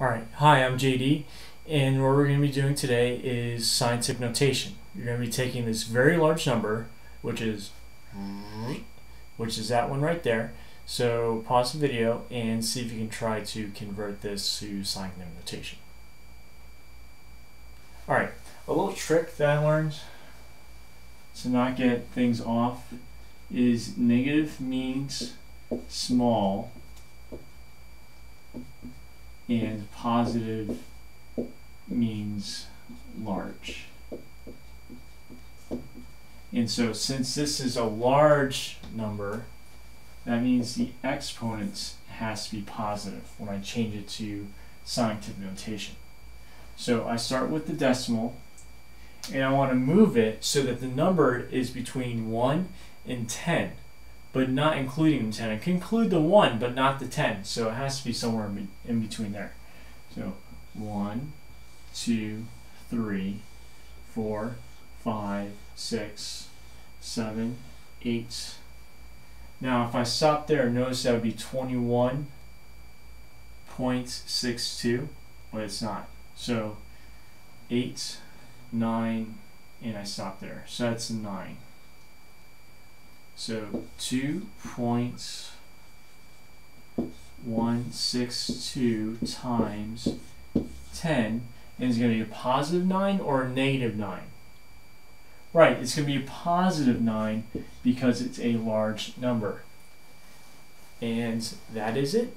Alright, hi, I'm JD, and what we're going to be doing today is scientific notation. You're going to be taking this very large number, which is which is that one right there. So pause the video and see if you can try to convert this to scientific notation. Alright, a little trick that I learned to not get things off is negative means small and positive means large. And so since this is a large number, that means the exponent has to be positive when I change it to scientific notation. So I start with the decimal, and I want to move it so that the number is between 1 and 10 but not including the 10. I can include the 1, but not the 10. So it has to be somewhere in, be in between there. So 1, 2, 3, 4, 5, 6, 7, 8. Now if I stop there, notice that would be 21.62, but it's not. So 8, 9, and I stop there. So that's 9. So two point one six two times ten is going to be a positive nine or a negative nine. Right, it's going to be a positive nine because it's a large number. And that is it.